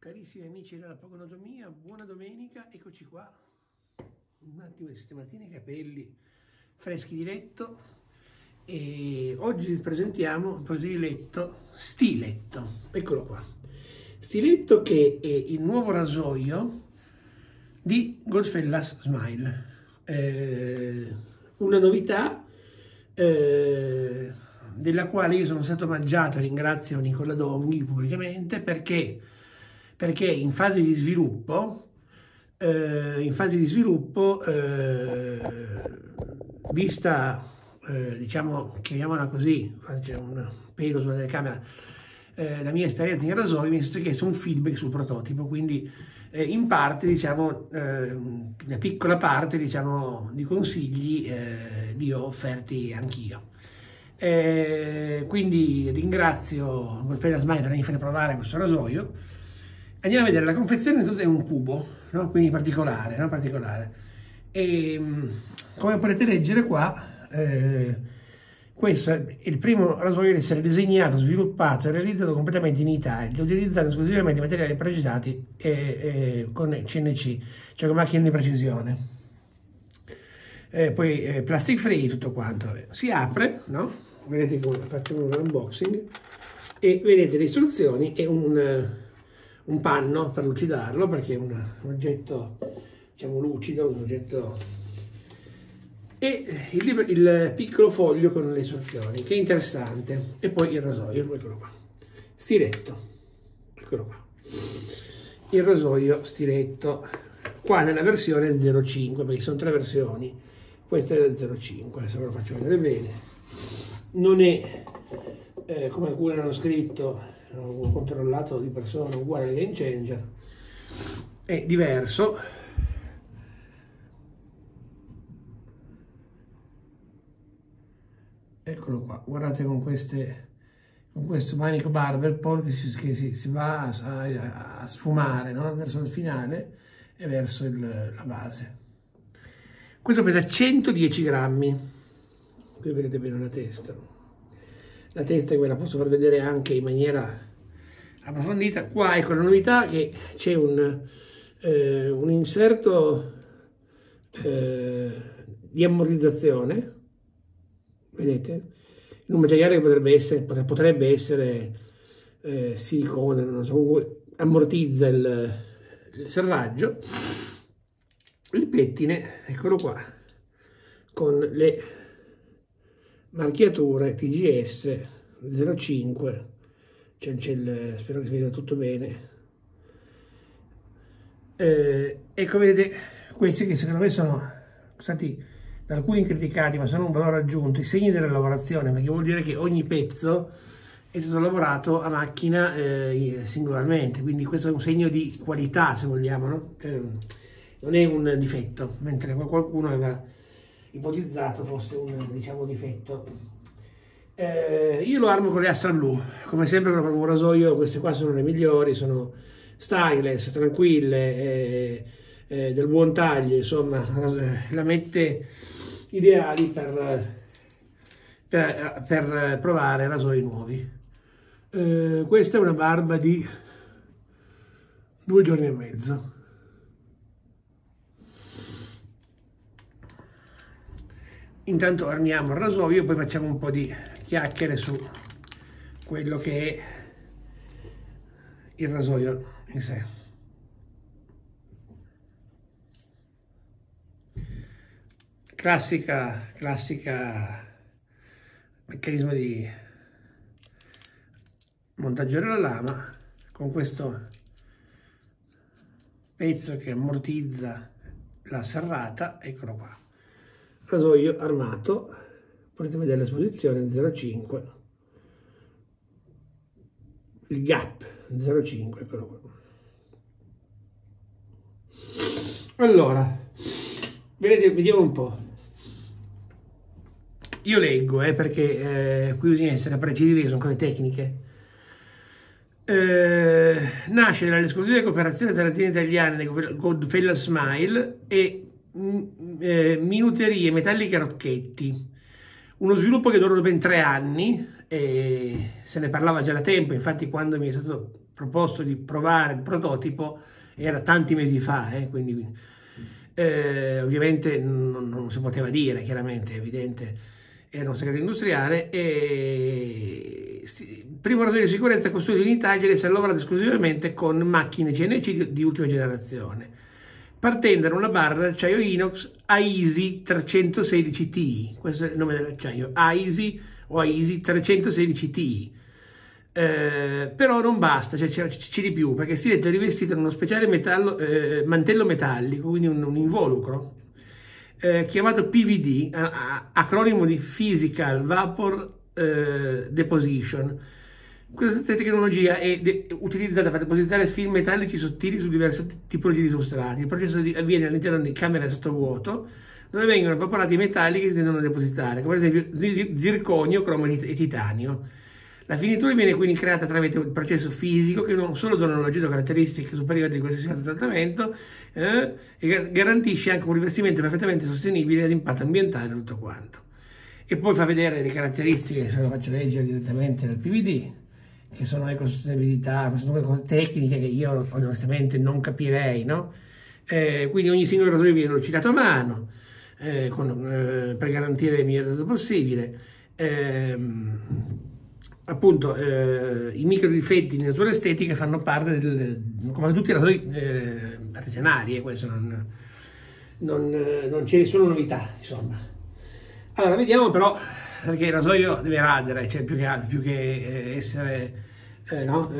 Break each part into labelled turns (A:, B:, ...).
A: Carissimi amici della Pogonotomia, buona domenica, eccoci qua. Un attimo di sistematina i capelli freschi di letto e oggi presentiamo un prediletto stiletto, eccolo qua. Stiletto che è il nuovo rasoio di Goldfellas Smile. Eh, una novità eh, della quale io sono stato omaggiato, ringrazio Nicola Donghi pubblicamente perché perché in fase di sviluppo, eh, in fase di sviluppo eh, vista, eh, diciamo, chiamiamola così, c'è un pelo sulla telecamera, eh, la mia esperienza in rasoio mi è stato chiesto un feedback sul prototipo, quindi eh, in parte, diciamo, eh, una piccola parte, diciamo, di consigli li ho offerti anch'io. quindi ringrazio Golfella Smile per avermi fatto provare questo rasoio Andiamo a vedere, la confezione è un cubo, no? quindi particolare, no? particolare. E mm, come potete leggere qua, eh, questo è il primo rasoio ad essere disegnato, sviluppato e realizzato completamente in Italia, utilizzando esclusivamente materiali precitati e, e con CNC, cioè con macchine di precisione. Eh, poi eh, plastic free tutto quanto. Si apre, no? Vedete come facciamo un unboxing e vedete le istruzioni e un un panno per lucidarlo perché è un, oggetto diciamo lucido, un oggetto. E il, libro, il, piccolo foglio con le istruzioni che è interessante. E poi il rasoio, eccolo qua, stiletto, eccolo qua, il rasoio stiletto, qua nella versione 05 perché sono tre versioni, questa è la 05, adesso ve lo faccio vedere bene, non è eh, come alcuni hanno scritto un controllato di persona uguale al game changer è diverso. Eccolo qua guardate con queste con questo manico barber pole che si, che si, si va a, a, a sfumare no? verso il finale e verso il, la base. Questo pesa 110 grammi. Qui vedete bene la testa. La testa ve la posso far vedere anche in maniera approfondita. Qua ecco la novità che c'è un, eh, un, inserto eh, di ammortizzazione, vedete, in un materiale che potrebbe essere, potrebbe essere eh, silicone, non so, ammortizza il, il serraggio, il pettine, eccolo qua, con le marchiature TGS 05 c'è, il, spero che si veda tutto bene eh, ecco vedete questi che secondo me sono stati da alcuni criticati ma sono un valore aggiunto i segni della lavorazione perché vuol dire che ogni pezzo è stato lavorato a macchina eh, singolarmente quindi questo è un segno di qualità se vogliamo no? cioè, non è un difetto mentre qualcuno aveva ipotizzato fosse un diciamo, difetto. Eh, io lo armo con le Astra Blu, come sempre con un rasoio, queste qua sono le migliori, sono stylish, tranquille, eh, eh, del buon taglio, insomma, la mette ideali per, per, per provare rasoi nuovi. Eh, questa è una barba di due giorni e mezzo. Intanto armiamo il rasoio poi facciamo un po' di chiacchiere su quello che è il rasoio in sé. Classica, classica meccanismo di montaggio della lama con questo pezzo che ammortizza la serrata, eccolo qua rasoio armato potete vedere l'esposizione 0,5 il gap 0,5 eccolo qua. Allora vedete vediamo un po' io leggo eh, perché eh, qui bisogna essere precisi sono cose tecniche. Eh, nasce dall'esclusiva cooperazione tra aziende italiane Goodfellas Smile e eh, minuterie metalliche Rocchetti. Uno sviluppo che durò ben tre anni, e se ne parlava già da tempo, infatti quando mi è stato proposto di provare il prototipo era tanti mesi fa, eh, quindi eh, ovviamente non, non, si poteva dire, chiaramente, è evidente, era un segreto industriale e il primo ratoio di sicurezza costruito in Italia ed essere lavorato esclusivamente con macchine CNC di, di ultima generazione, partendo da una barra d'acciaio inox AISI 316 Ti, questo è il nome dell'acciaio, AISI o AISI 316 Ti eh, però non basta, cioè c'è, c'è, di più, perché si è rivestito in uno speciale metallo, eh, mantello metallico, quindi un, un involucro, eh, chiamato PVD, a, a, acronimo di Physical Vapor eh, Deposition. Questa tecnologia è utilizzata per depositare film metallici sottili su diverse tipologie di sostrati. Il processo di- avviene all'interno di camere sottovuoto, dove vengono evaporati i metalli che si devono depositare, come ad esempio zirconio, cromo e titanio. La finitura viene quindi creata tramite un processo fisico che non solo dona una caratteristiche superiori di qualsiasi altro trattamento eh, e garantisce anche un rivestimento perfettamente sostenibile ad impatto ambientale tutto quanto. E poi fa vedere le caratteristiche, se lo faccio leggere direttamente dal PVD, che sono ecosostenibilità, sono cose tecniche che io onestamente non capirei, no? Eh, quindi ogni singolo rasoio viene lucidato a mano, eh, con, eh, per garantire il miglior risultato possibile. Ehm, appunto eh, i micro difetti di natura estetica fanno parte del, come tutti i rasoi eh, artigianali eh, questo non, non, non c'è nessuna novità insomma allora vediamo però perché il rasoio deve radere cioè più che, più che eh, essere eh, no?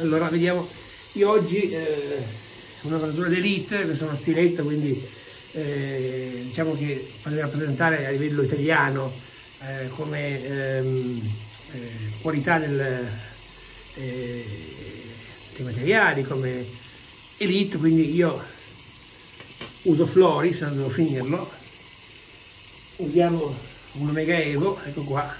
A: allora vediamo io oggi una rasura d'elite questo è uno stiletto quindi diciamo che poteva rappresentare a livello italiano come ehm, eh, qualità del, eh, dei materiali come Elite, quindi io uso Floris, non devo finirlo, usiamo un Omega Evo, ecco qua,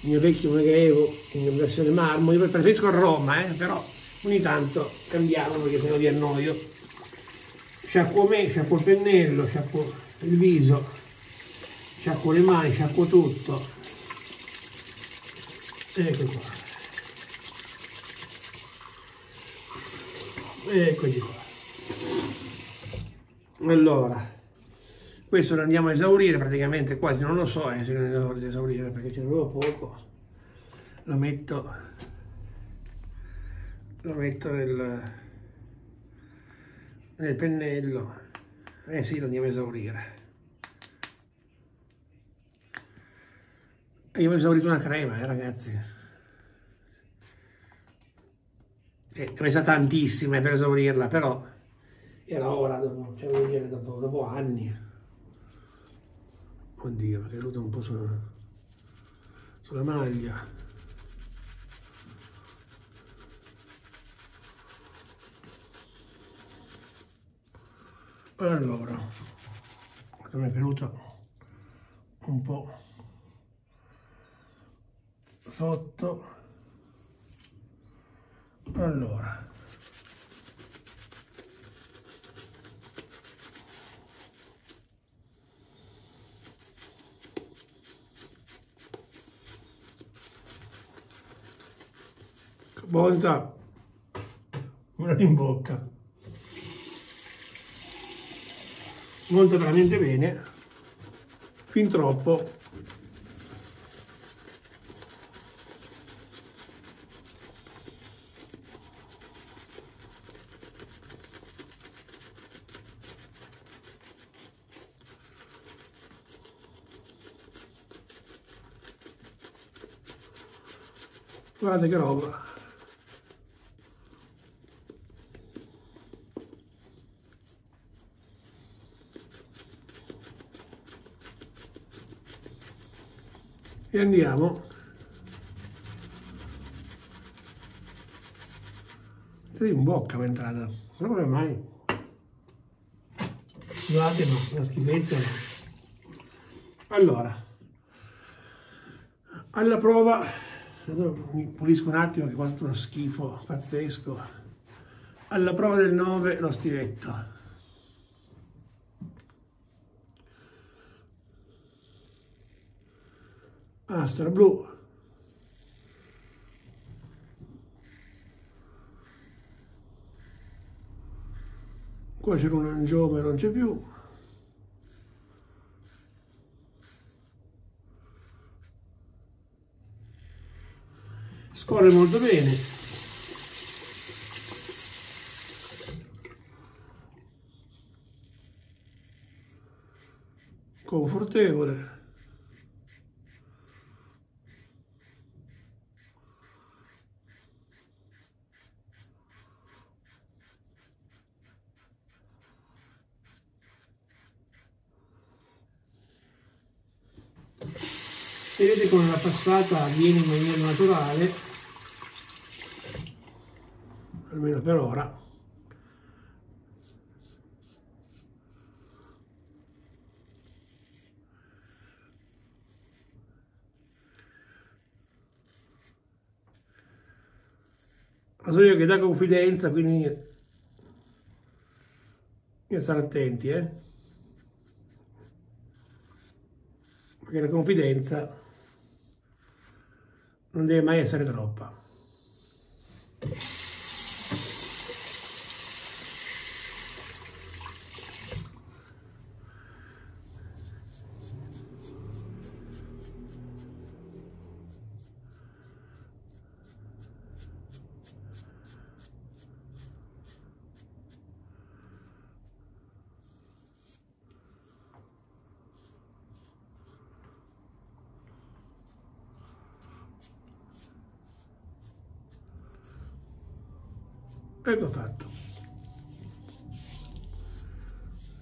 A: il mio vecchio Omega Evo in versione marmo, io preferisco a Roma, eh, però ogni tanto cambiamo perché sennò vi annoio. Sciacquo me, sciacquo il pennello, sciacquo il viso, sciacquo le mani, sciacquo tutto, ecco qua. Eccoci qua. Allora questo lo andiamo a esaurire praticamente quasi non lo so eh, se lo andiamo ad esaurire perché ce ne avevo poco lo metto lo metto nel, nel pennello eh sì lo andiamo a esaurire ho esaurito una crema, eh, ragazzi. Cioè, è messa tantissima per esaurirla, però era ora, dopo, cioè dopo, dopo anni. Oddio, è venuto un po' sulla, sulla maglia. Allora, mi è venuto un po' sotto allora bontà una in bocca. Molto veramente bene. Fin troppo. Guardate che roba e andiamo. In bocca mi è entrata. Non come mai. Scusate ma una schifezza allora. Alla prova. Mi pulisco un attimo che quanto uno schifo pazzesco. Alla prova del 9 lo stiletto Ah, Astra blu. Qua c'era un angiome, non c'è più. Scorre molto bene. confortevole vedete come la passata avviene in maniera naturale. Almeno per ora. La so io che dà confidenza quindi bisogna stare attenti eh. Perché la confidenza non deve mai essere troppa. Ecco fatto.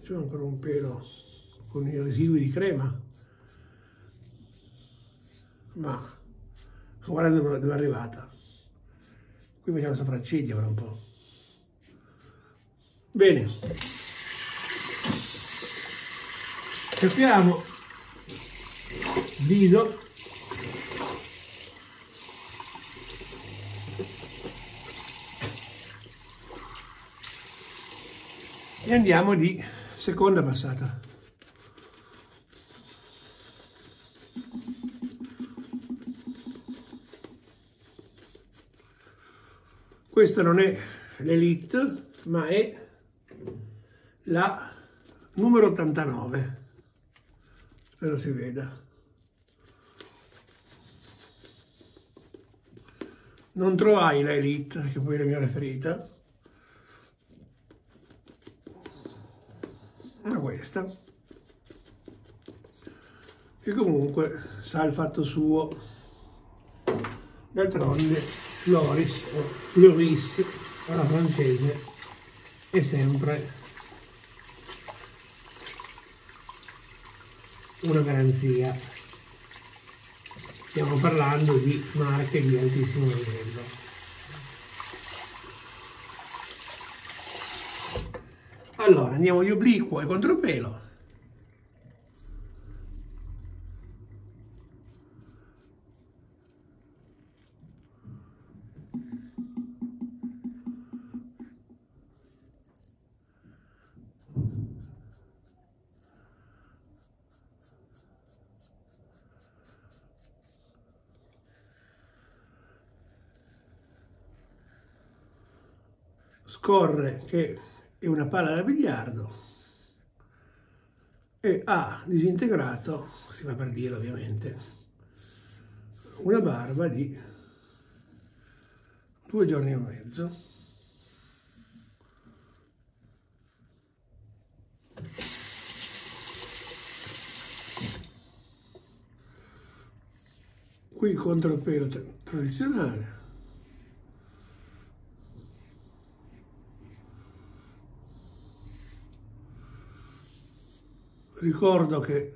A: C'è ancora un pelo con i residui di crema? Ma guardate dove è arrivata. Qui facciamo la sopracciglia ora un po' bene. Capiamo viso e andiamo di seconda passata. Questa non è l'Elite, ma è la numero 89. Spero si veda. Non trovai la Elite, che poi è la mia preferita, ma questa. Che comunque sa il fatto suo. D'altronde Floris o Floris alla francese è sempre una garanzia. Stiamo parlando di marche di altissimo livello Allora, andiamo di obliquo e contropelo. Scorre che e una palla da biliardo e ha disintegrato, si va per dire ovviamente, una barba di due giorni e mezzo. Qui contropelo tradizionale. Ricordo che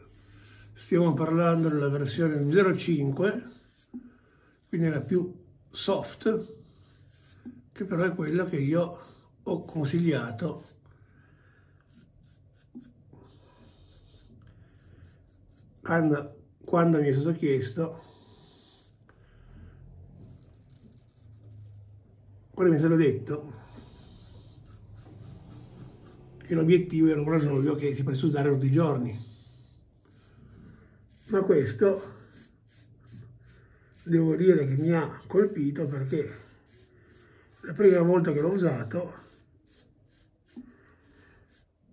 A: stiamo parlando della versione 05, quindi la più soft, che però è quella che io ho consigliato. Quando, quando mi è stato chiesto quando mi stato detto che l'obiettivo era un rasoio che si potesse usare tutti i giorni. Ma questo devo dire che mi ha colpito perché la prima volta che l'ho usato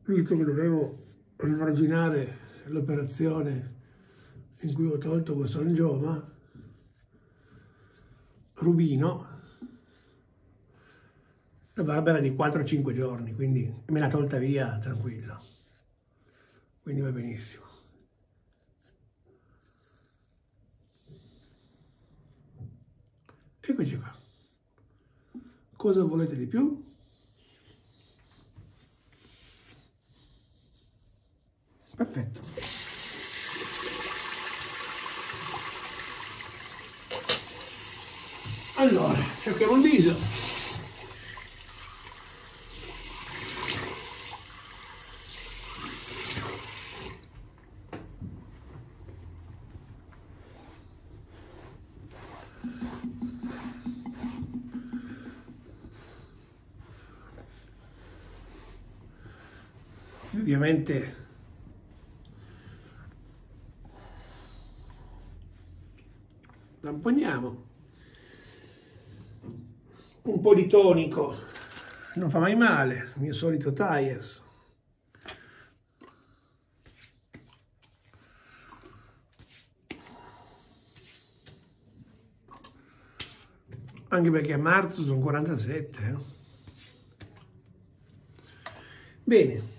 A: visto che dovevo rimarginare l'operazione in cui ho tolto questo angioma, rubino, la barba di 4-5 giorni, quindi me l'ha tolta via tranquillo. Quindi va benissimo. Eccoci qua. Cosa volete di più? Perfetto. Allora, cerchiamo il viso. Ovviamente tamponiamo. Un po' di tonico non fa mai male il mio solito Tyers anche perché a marzo sono 47 eh? bene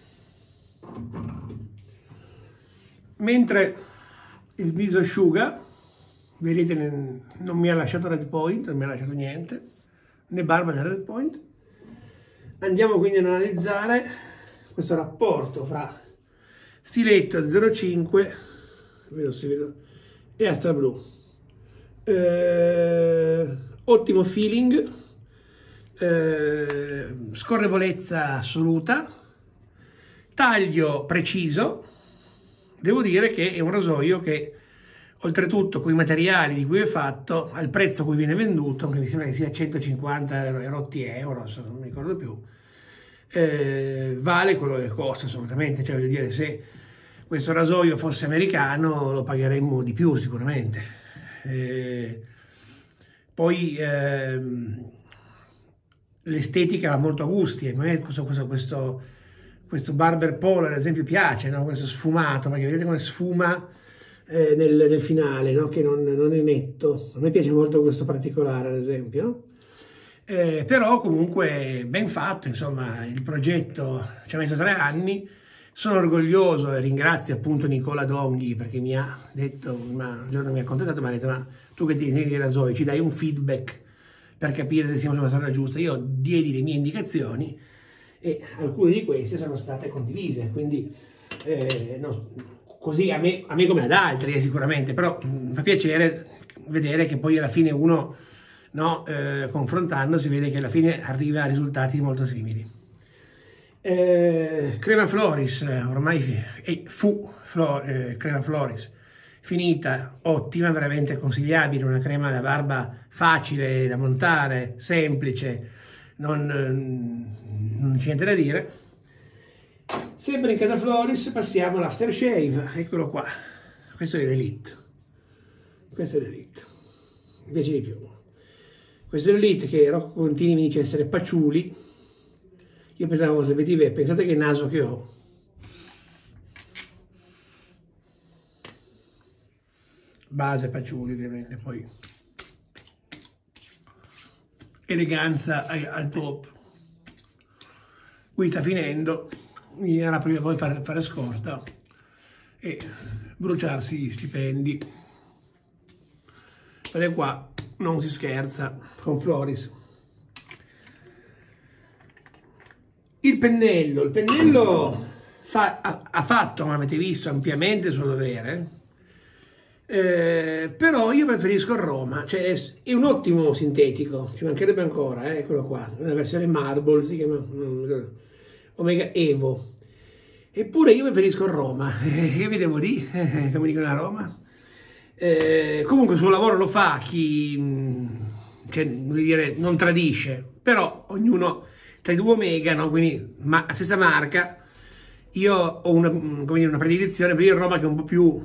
A: mentre il viso asciuga vedete non mi ha lasciato red point, non mi ha lasciato niente, né barba né red point. Andiamo quindi ad analizzare questo rapporto fra stiletto 0,5 vedo se vedo, e Astra Blu. Eh, ottimo feeling, eh, scorrevolezza assoluta, taglio preciso. Devo dire che è un rasoio che Oltretutto, con i materiali di cui è fatto, al prezzo a cui viene venduto, che mi sembra che sia 150 rotti euro, non mi ricordo più, eh, vale quello che costa assolutamente. Cioè, voglio dire, se questo rasoio fosse americano lo pagheremmo di più sicuramente. Eh, poi eh, l'estetica va molto a gusti, questo, questo, questo, questo Barber Polo ad esempio piace, no? questo sfumato, perché vedete come sfuma eh, nel, nel, finale, no? che non, non, è netto. A me piace molto questo particolare, ad esempio. No? Eh, però comunque ben fatto, insomma, il progetto ci ha messo tre anni. Sono orgoglioso e ringrazio appunto Nicola Donghi perché mi ha detto, ma, un giorno mi ha contattato e mi ha detto ma tu che tieni di rasoi ci dai un feedback per capire se siamo sulla strada giusta. Io diedi le mie indicazioni e alcune di queste sono state condivise, quindi eh, no, così a me, a me, come ad altri eh, sicuramente, però mh, mm, fa piacere vedere che poi alla fine uno, no, eh, confrontandosi, vede che alla fine arriva a risultati molto simili. Eh, Crema Floris, ormai eh, fu Flor, eh, Crema Floris, finita, ottima, veramente consigliabile, una crema da barba facile da montare, semplice, non, non c'è niente da dire Sempre in casa Floris passiamo all'aftershave, eccolo qua. Questo è l'Elite. Questo è l'Elite. Mi piace di più. Questo è l'Elite che Rocco Contini mi dice essere paciuli. Io pensavo fosse vetive, pensate che naso che ho. Base paciuli ovviamente, poi eleganza al top. Qui sta finendo era prima poi fare, fare scorta e bruciarsi gli stipendi. Perché qua non si scherza con Floris. Il pennello, il pennello fa, ha, ha, fatto, come avete visto, ampiamente il suo dovere, eh, però io preferisco Roma, cioè è, un ottimo sintetico, ci mancherebbe ancora, eh, eccolo qua, una versione Marble, si chiama, Omega Evo. Eppure io preferisco Roma, eh, che vi devo dire, eh, come dicono a Roma. Eh, comunque il suo lavoro lo fa chi cioè, dire, non tradisce, però ognuno tra i due Omega, no? quindi ma, stessa marca, io ho una, mm, dire, una predilezione per il Roma che è un po' più,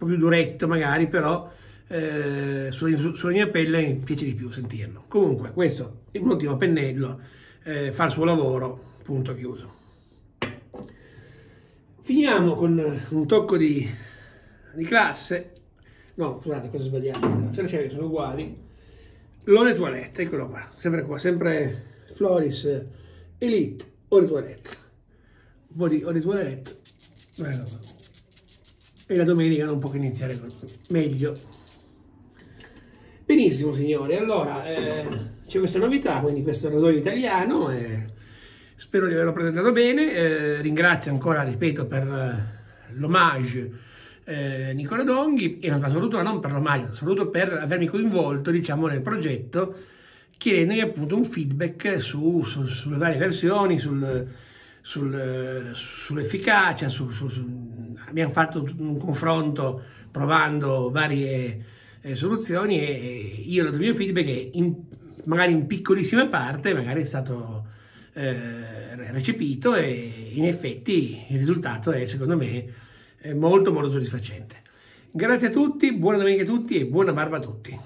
A: po più duretto magari, però eh, sulla, sulla, mia pelle piace di più sentirlo. Comunque questo è un ottimo pennello, eh, fa il suo lavoro, punto chiuso. Finiamo con un tocco di, di classe. No, scusate, cosa sbagliato. Le scene sono uguali. L'Ore Toilette, eccolo qua. Sempre qua, sempre Floris Elite Ore Toilette. Un po' di Ore Toilette. E la domenica non può che iniziare meglio. Benissimo signori, allora eh, c'è questa novità, quindi questo rasoio italiano. Eh, Spero di averlo presentato bene, eh, ringrazio ancora, ripeto, per eh, l'omaggio eh, Nicola Donghi, e ma soprattutto non per l'omaggio, soprattutto per avermi coinvolto diciamo, nel progetto, chiedendomi appunto un feedback su, su, sulle varie versioni, sul, sul, sull'efficacia, su, abbiamo fatto un confronto provando varie eh, soluzioni e, io ho dato il mio feedback che in, magari in piccolissima parte magari è stato eh, recepito e in effetti il risultato è secondo me molto molto soddisfacente. Grazie a tutti, buona domenica a tutti e buona barba a tutti.